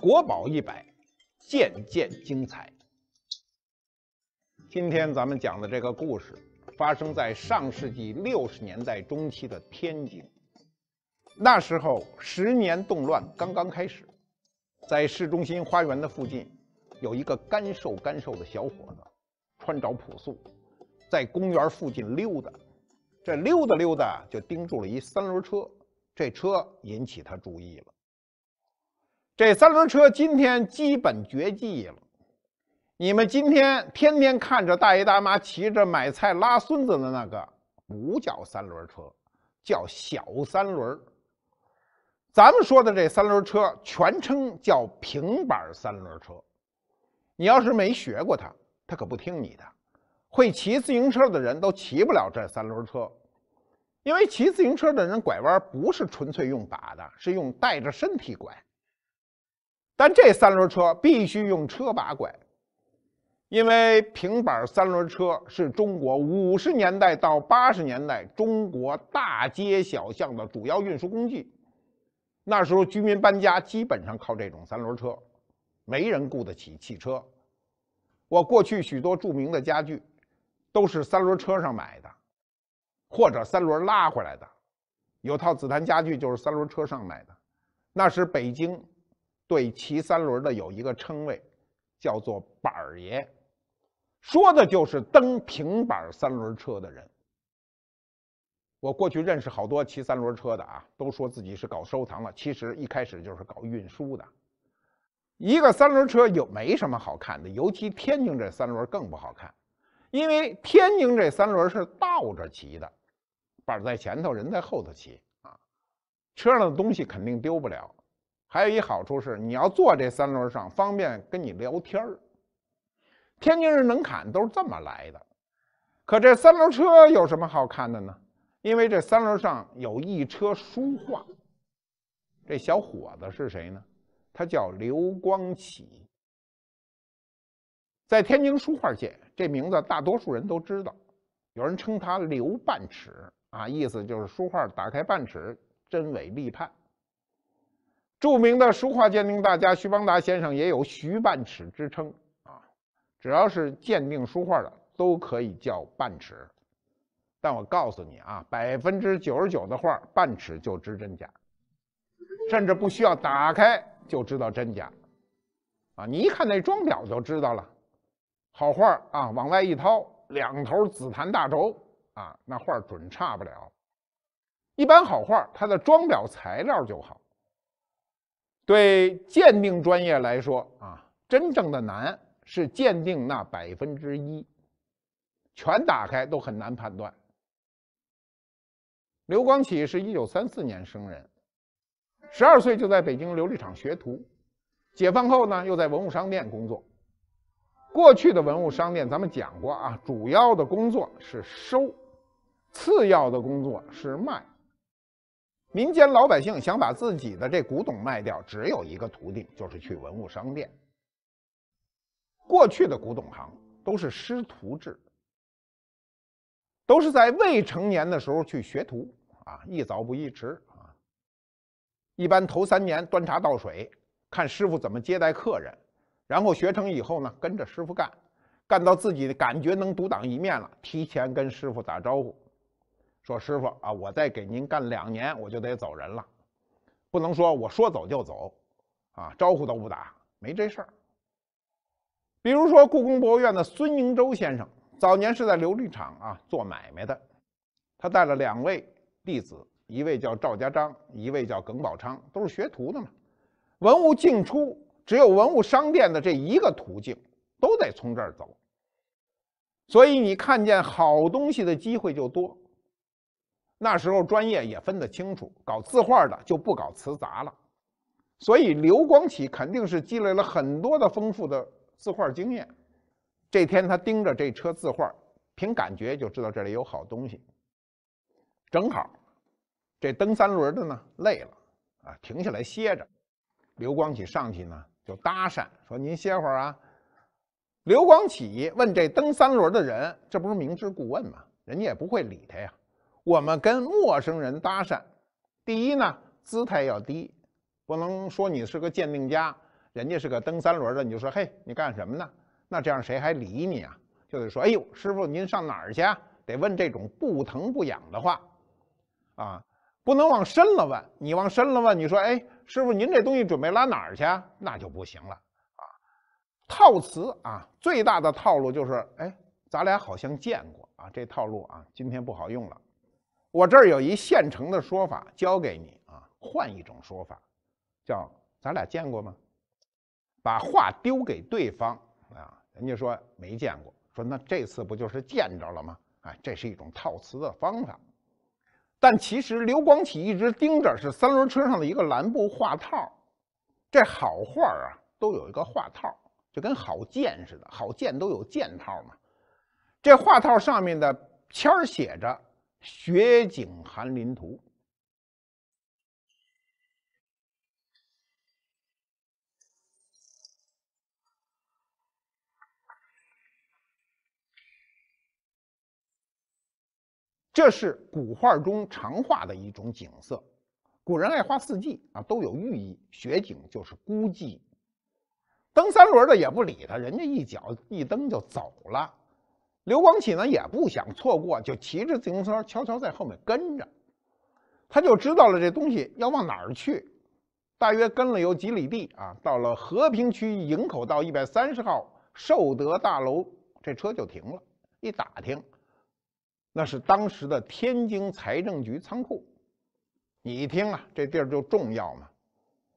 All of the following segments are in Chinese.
国宝一百，件件精彩。今天咱们讲的这个故事，发生在上世纪六十年代中期的天津。那时候十年动乱刚刚开始，在市中心花园的附近，有一个干瘦干瘦的小伙子，穿着朴素，在公园附近溜达。这溜达溜达，就盯住了一三轮车，这车引起他注意了。这三轮车今天基本绝迹了。你们今天天天看着大爷大妈骑着买菜拉孙子的那个，不叫三轮车，叫小三轮。咱们说的这三轮车全称叫平板三轮车。你要是没学过它，它可不听你的。会骑自行车的人都骑不了这三轮车，因为骑自行车的人拐弯不是纯粹用把的，是用带着身体拐。但这三轮车必须用车把拐，因为平板三轮车是中国五十年代到八十年代中国大街小巷的主要运输工具。那时候居民搬家基本上靠这种三轮车，没人雇得起汽车。我过去许多著名的家具，都是三轮车上买的，或者三轮拉回来的。有套紫檀家具就是三轮车上买的，那时北京。对骑三轮的有一个称谓，叫做“板儿爷”，说的就是蹬平板三轮车的人。我过去认识好多骑三轮车的啊，都说自己是搞收藏的，其实一开始就是搞运输的。一个三轮车有没什么好看的，尤其天津这三轮更不好看，因为天津这三轮是倒着骑的，板在前头，人在后头骑啊，车上的东西肯定丢不了。还有一好处是，你要坐这三轮上，方便跟你聊天儿。天津人能侃都是这么来的。可这三轮车有什么好看的呢？因为这三轮上有一车书画。这小伙子是谁呢？他叫刘光启，在天津书画界，这名字大多数人都知道。有人称他刘半尺啊，意思就是书画打开半尺，真伪立判。著名的书画鉴定大家徐邦达先生也有“徐半尺”之称啊，只要是鉴定书画的都可以叫半尺。但我告诉你啊，百分之九十九的画半尺就知真假，甚至不需要打开就知道真假啊！你一看那装裱就知道了。好画啊，往外一掏，两头紫檀大轴啊，那画准差不了。一般好画，它的装裱材料就好。对鉴定专业来说啊，真正的难是鉴定那百分之一，全打开都很难判断。刘光启是一九三四年生人，十二岁就在北京琉璃厂学徒，解放后呢又在文物商店工作。过去的文物商店咱们讲过啊，主要的工作是收，次要的工作是卖。民间老百姓想把自己的这古董卖掉，只有一个途径，就是去文物商店。过去的古董行都是师徒制，都是在未成年的时候去学徒啊，宜早不宜迟啊。一般头三年端茶倒水，看师傅怎么接待客人，然后学成以后呢，跟着师傅干，干到自己感觉能独当一面了，提前跟师傅打招呼。说师傅啊，我再给您干两年，我就得走人了，不能说我说走就走，啊，招呼都不打，没这事儿。比如说故宫博物院的孙迎洲先生，早年是在琉璃厂啊做买卖的，他带了两位弟子，一位叫赵家章，一位叫耿宝昌，都是学徒的嘛。文物进出只有文物商店的这一个途径，都得从这儿走，所以你看见好东西的机会就多。那时候专业也分得清楚，搞字画的就不搞瓷杂了，所以刘光启肯定是积累了很多的丰富的字画经验。这天他盯着这车字画，凭感觉就知道这里有好东西。正好，这蹬三轮的呢累了啊，停下来歇着。刘光启上去呢就搭讪说：“您歇会儿啊。”刘光启问这蹬三轮的人：“这不是明知故问吗？”人家也不会理他呀。我们跟陌生人搭讪，第一呢，姿态要低，不能说你是个鉴定家，人家是个蹬三轮的，你就说嘿，你干什么呢？那这样谁还理你啊？就得说，哎呦，师傅您上哪儿去？得问这种不疼不痒的话，啊，不能往深了问。你往深了问，你说，哎，师傅您这东西准备拉哪儿去？那就不行了啊。套词啊，最大的套路就是，哎，咱俩好像见过啊，这套路啊，今天不好用了。我这儿有一现成的说法教给你啊，换一种说法，叫咱俩见过吗？把话丢给对方啊，人家说没见过，说那这次不就是见着了吗？哎，这是一种套词的方法。但其实刘光启一直盯着是三轮车上的一个蓝布画套，这好画啊都有一个画套，就跟好剑似的，好剑都有剑套嘛。这画套上面的签儿写着。雪景寒林图，这是古画中常画的一种景色。古人爱画四季啊，都有寓意。雪景就是孤寂。蹬三轮的也不理他，人家一脚一蹬就走了。刘光启呢也不想错过，就骑着自行车悄悄在后面跟着。他就知道了这东西要往哪儿去，大约跟了有几里地啊。到了和平区营口道一百三十号寿德大楼，这车就停了。一打听，那是当时的天津财政局仓库。你一听啊，这地儿就重要嘛，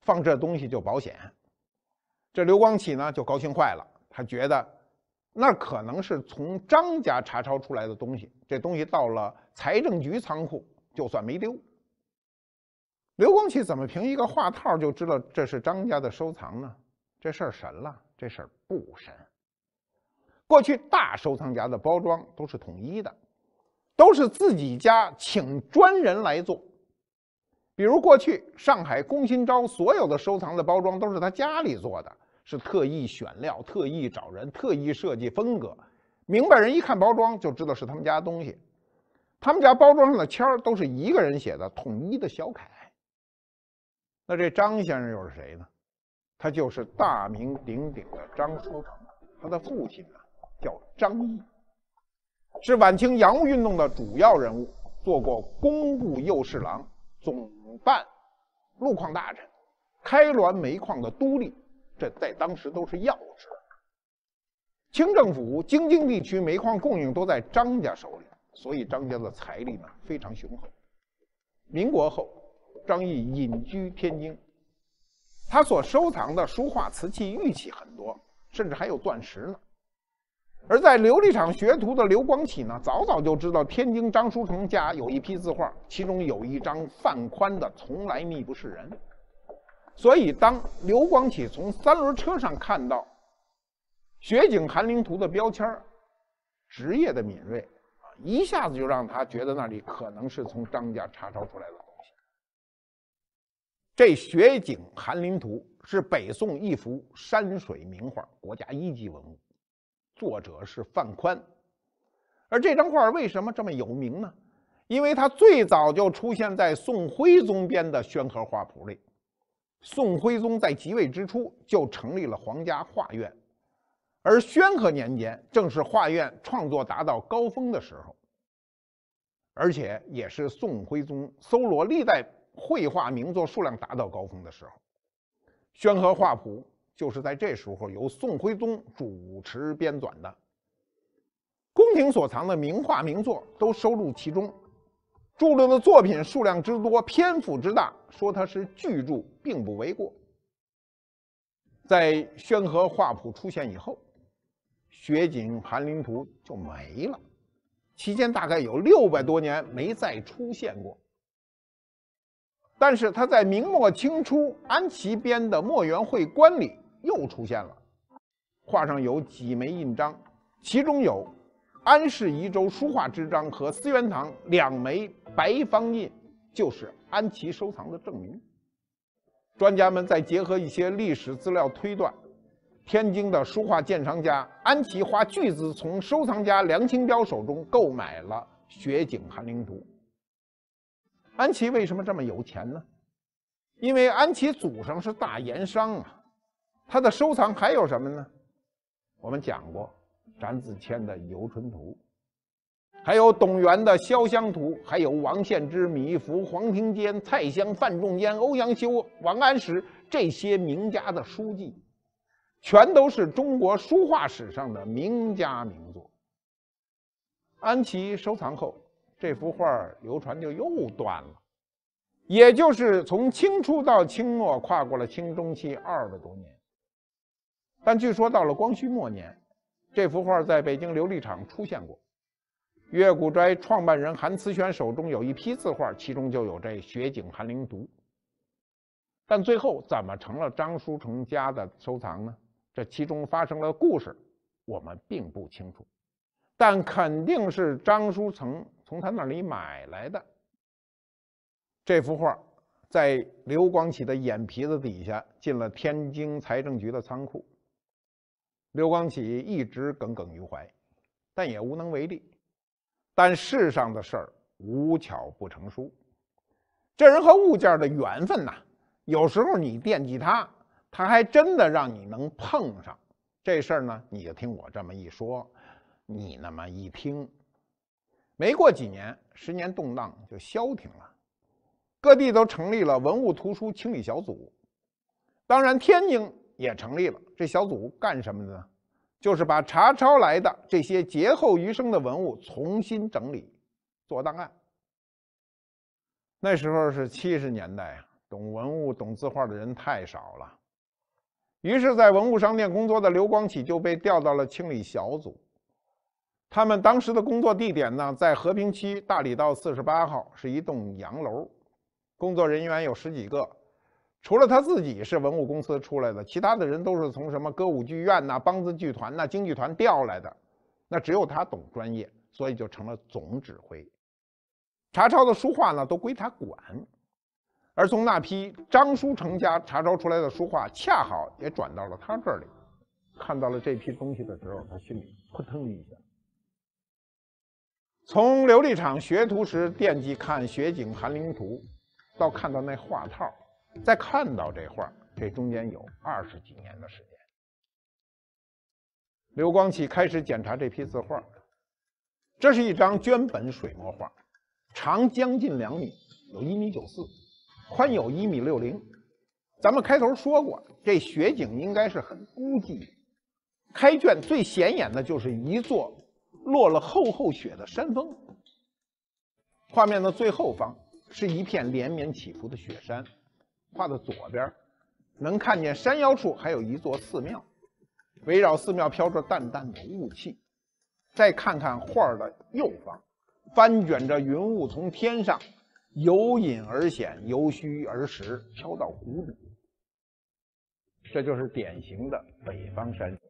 放这东西就保险。这刘光启呢就高兴坏了，他觉得。那可能是从张家查抄出来的东西，这东西到了财政局仓库，就算没丢。刘光启怎么凭一个画套就知道这是张家的收藏呢？这事儿神了？这事儿不神。过去大收藏家的包装都是统一的，都是自己家请专人来做。比如过去上海龚新钊所有的收藏的包装都是他家里做的。是特意选料，特意找人，特意设计风格，明白人一看包装就知道是他们家东西。他们家包装上的签儿都是一个人写的，统一的小楷。那这张先生又是谁呢？他就是大名鼎鼎的张书成，他的父亲呢叫张毅，是晚清洋务运动的主要人物，做过工部右侍郎、总办路矿大臣、开滦煤矿的都历。这在当时都是要职。清政府京津地区煤矿供应都在张家手里，所以张家的财力呢非常雄厚。民国后，张毅隐居天津，他所收藏的书画、瓷器、玉器很多，甚至还有钻石呢。而在琉璃厂学徒的刘光启呢，早早就知道天津张书成家有一批字画，其中有一张范宽的“从来密不是人”。所以，当刘光启从三轮车上看到“雪景寒林图”的标签职业的敏锐啊，一下子就让他觉得那里可能是从张家查抄出来的东西。这《雪景寒林图》是北宋一幅山水名画，国家一级文物，作者是范宽。而这张画为什么这么有名呢？因为它最早就出现在宋徽宗编的宣和画谱里。宋徽宗在即位之初就成立了皇家画院，而宣和年间正是画院创作达到高峰的时候，而且也是宋徽宗搜罗历代绘画名作数量达到高峰的时候。宣和画谱就是在这时候由宋徽宗主持编纂的，宫廷所藏的名画名作都收录其中。著录的作品数量之多，篇幅之大，说它是巨著并不为过。在宣和画谱出现以后，《雪景寒林图》就没了，期间大概有六百多年没再出现过。但是他在明末清初安琪编的《墨园会观》里又出现了，画上有几枚印章，其中有。安氏宜州书画之章和思源堂两枚白方印，就是安琪收藏的证明。专家们再结合一些历史资料推断，天津的书画鉴赏家安琪花巨资从收藏家梁清标手中购买了《雪景寒林图》。安琪为什么这么有钱呢？因为安琪祖上是大盐商啊，他的收藏还有什么呢？我们讲过，展子谦的《游春图》，还有董源的《潇湘图》，还有王献之、米芾、黄庭坚、蔡襄、范仲淹、欧阳修、王安石这些名家的书籍，全都是中国书画史上的名家名作。安琪收藏后，这幅画流传就又断了，也就是从清初到清末，跨过了清中期二百多年。但据说到了光绪末年，这幅画在北京琉璃厂出现过。月谷斋创办人韩慈轩手中有一批字画，其中就有这《雪景寒林图》。但最后怎么成了张书成家的收藏呢？这其中发生了故事，我们并不清楚。但肯定是张书成从他那里买来的。这幅画在刘光启的眼皮子底下进了天津财政局的仓库。刘光启一直耿耿于怀，但也无能为力。但世上的事儿无巧不成书，这人和物件的缘分呐，有时候你惦记他，他还真的让你能碰上。这事儿呢，你就听我这么一说，你那么一听。没过几年，十年动荡就消停了，各地都成立了文物图书清理小组，当然天津。也成立了这小组干什么的呢？就是把查抄来的这些劫后余生的文物重新整理，做档案。那时候是七十年代啊，懂文物、懂字画的人太少了。于是，在文物商店工作的刘光启就被调到了清理小组。他们当时的工作地点呢，在和平区大理道四十八号，是一栋洋楼，工作人员有十几个。除了他自己是文物公司出来的，其他的人都是从什么歌舞剧院呐、梆子剧团呐、京剧团调来的。那只有他懂专业，所以就成了总指挥。查抄的书画呢，都归他管。而从那批张书成家查抄出来的书画，恰好也转到了他这里。看到了这批东西的时候，他心里扑腾一下。从琉璃厂学徒时惦记看《雪景寒林图》，到看到那画套。再看到这画，这中间有二十几年的时间。刘光启开始检查这批字画，这是一张绢本水墨画，长将近两米，有一米九四，宽有一米六零。咱们开头说过，这雪景应该是很孤寂。开卷最显眼的就是一座落了厚厚雪的山峰。画面的最后方是一片连绵起伏的雪山。画的左边，能看见山腰处还有一座寺庙，围绕寺庙飘着淡淡的雾气。再看看画的右方，翻卷着云雾从天上由隐而显，由虚而实，飘到谷底。这就是典型的北方山水，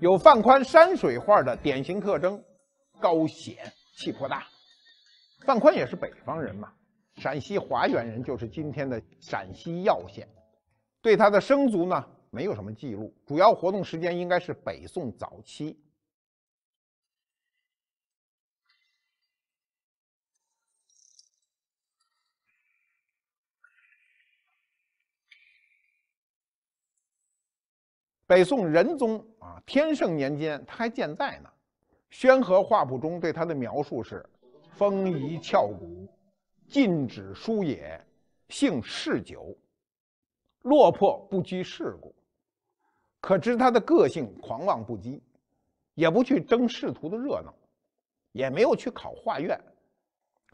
有范宽山水画的典型特征：高险气魄大。范宽也是北方人嘛。陕西华原人，就是今天的陕西耀县。对他的生卒呢，没有什么记录，主要活动时间应该是北宋早期。北宋仁宗啊，天圣年间，他还健在呢。《宣和画谱》中对他的描述是：风仪翘骨。禁止书也，性嗜酒，落魄不拘世故，可知他的个性狂妄不羁，也不去争仕途的热闹，也没有去考画院。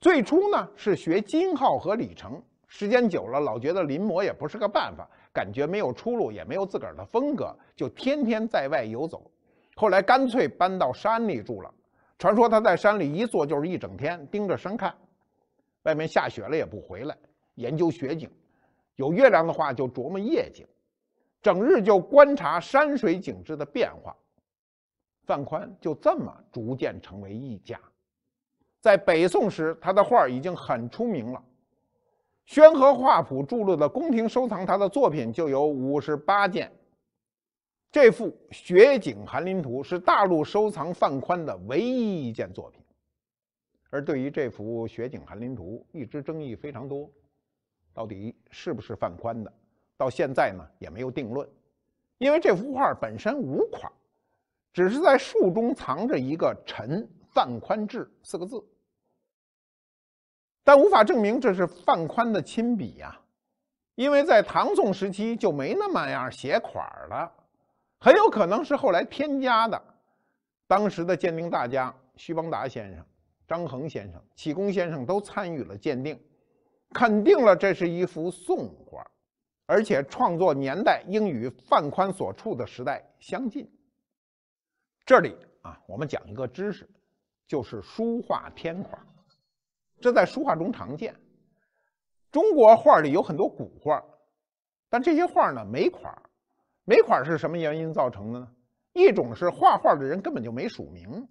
最初呢是学金浩和李成，时间久了老觉得临摹也不是个办法，感觉没有出路，也没有自个儿的风格，就天天在外游走。后来干脆搬到山里住了。传说他在山里一坐就是一整天，盯着山看。外面下雪了也不回来，研究雪景；有月亮的话就琢磨夜景，整日就观察山水景致的变化。范宽就这么逐渐成为一家。在北宋时，他的画已经很出名了，《宣和画谱》注录的宫廷收藏他的作品就有五十八件。这幅《雪景寒林图》是大陆收藏范宽的唯一一件作品。而对于这幅《雪景寒林图》，一直争议非常多，到底是不是范宽的？到现在呢，也没有定论。因为这幅画本身无款，只是在树中藏着一个“陈范宽志”四个字，但无法证明这是范宽的亲笔呀，因为在唐宋时期就没那么样写款了，很有可能是后来添加的。当时的鉴定大家徐邦达先生、张衡先生、启功先生都参与了鉴定，肯定了这是一幅宋画。而且创作年代应与范宽所处的时代相近。这里啊，我们讲一个知识，就是书画天款。这在书画中常见。中国画里有很多古画，但这些画呢没款。没款是什么原因造成的呢？一种是画画的人根本就没署名，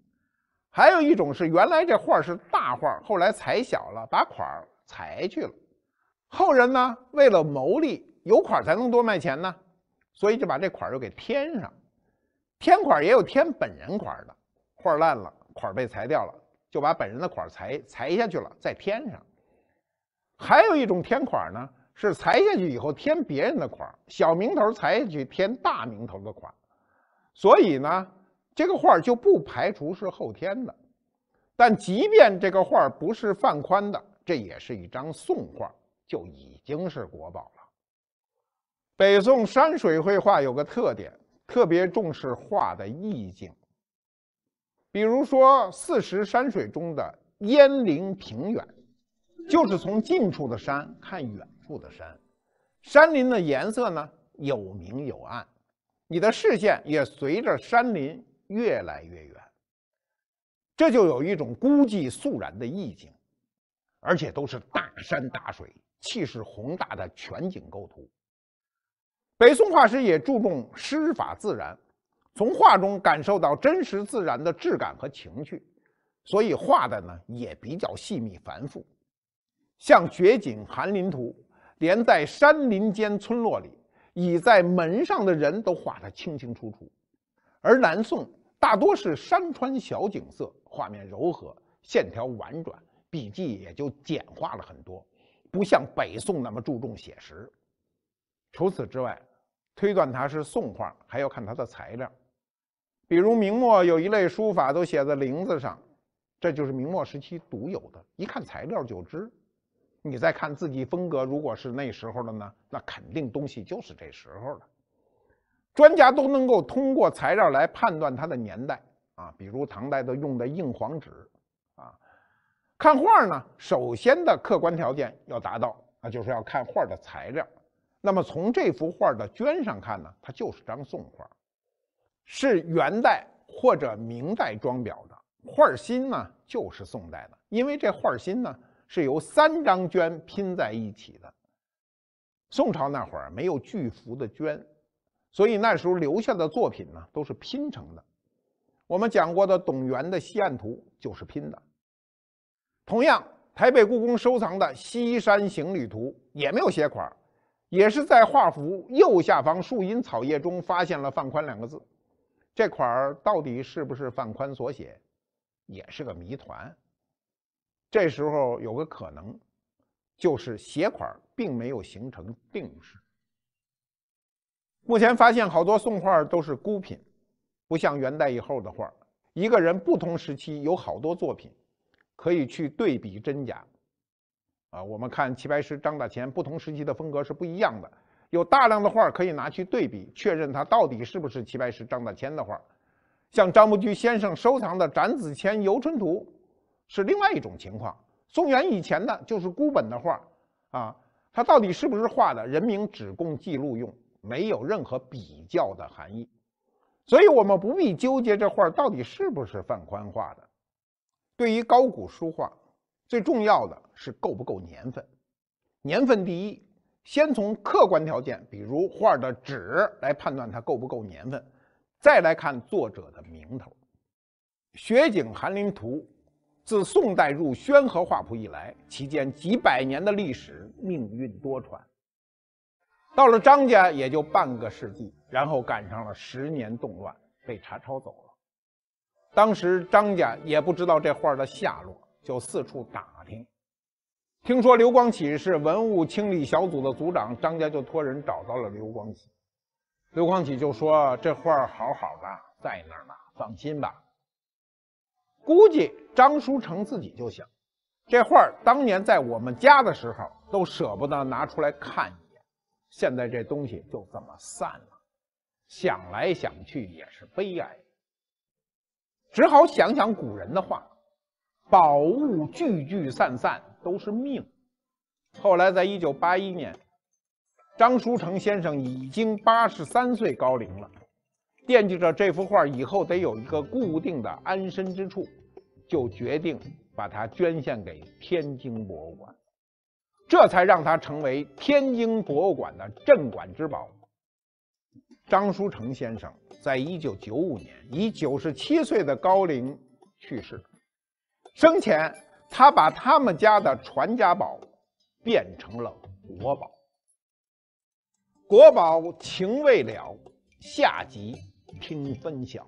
还有一种是原来这画是大画，后来裁小了，把款裁去了。后人呢为了牟利。有款才能多卖钱呢，所以就把这款又给添上。添款也有添本人款的，画烂了，款被裁掉了，就把本人的款裁裁下去了，再添上。还有一种添款呢，是裁下去以后添别人的款，小名头裁下去添大名头的款。所以呢，这个画就不排除是后天的。但即便这个画不是范宽的，这也是一张宋画，就已经是国宝了。北宋山水绘画有个特点，特别重视画的意境。比如说四时山水中的烟林平远，就是从近处的山看远处的山，山林的颜色呢有明有暗，你的视线也随着山林越来越远，这就有一种孤寂肃然的意境，而且都是大山大水，气势宏大的全景构图。北宋画师也注重诗法自然，从画中感受到真实自然的质感和情趣，所以画的呢也比较细密繁复。像《绝景寒林图》，连在山林间村落里，倚在门上的人都画得清清楚楚。而南宋大多是山川小景色，画面柔和，线条婉转，笔迹也就简化了很多，不像北宋那么注重写实。除此之外，推断它是宋画，还要看它的材料。比如明末有一类书法都写在林子上，这就是明末时期独有的，一看材料就知。你再看自己风格，如果是那时候的呢，那肯定东西就是这时候的。专家都能够通过材料来判断它的年代啊，比如唐代的用的硬黄纸啊。看画呢，首先的客观条件要达到，那就是要看画的材料。那么从这幅画的绢上看呢，它就是张宋画，是元代或者明代装裱的。画心呢就是宋代的，因为这画心呢是由三张绢拼在一起的。宋朝那会儿没有巨幅的绢，所以那时候留下的作品呢都是拼成的。我们讲过的董源的《西岸图》就是拼的。同样，台北故宫收藏的《西山行旅图》也没有写款。也是在画幅右下方树荫草叶中发现了“范宽”两个字，这块儿到底是不是范宽所写，也是个谜团。这时候有个可能，就是写款并没有形成定式。目前发现好多宋画都是孤品，不像元代以后的画，一个人不同时期有好多作品，可以去对比真假。啊，我们看齐白石、张大千不同时期的风格是不一样的，有大量的画可以拿去对比，确认它到底是不是齐白石、张大千的画。像张伯驹先生收藏的《展子虔游春图》，是另外一种情况。宋元以前的就是孤本的画，啊，它到底是不是画的，人名只供记录用，没有任何比较的含义。所以我们不必纠结这画到底是不是范宽画的。对于高古书画。最重要的是够不够年份，年份第一，先从客观条件，比如画的纸来判断它够不够年份，再来看作者的名头。《雪景寒林图》自宋代入宣和画谱以来，期间几百年的历史，命运多舛。到了张家也就半个世纪，然后赶上了十年动乱，被查抄走了。当时张家也不知道这画的下落。就四处打听，听说刘光启是文物清理小组的组长，张家就托人找到了刘光启。刘光启就说：“这画好好的在那儿呢，放心吧。”估计张书成自己就想，这画当年在我们家的时候都舍不得拿出来看一，现在这东西就这么散了，想来想去也是悲哀，只好想想古人的话：“宝物聚聚散散都是命。”后来在一九八一年。张书成先生已经八十三岁高龄了，惦记着这幅画以后得有一个固定的安身之处，就决定把它捐献给天津博物馆，这才让他成为天津博物馆的镇馆之宝。张书成先生在一九九五年以九十七岁的高龄去世，生前他把他们家的传家宝变成了国宝。国宝情未了，下集听分晓。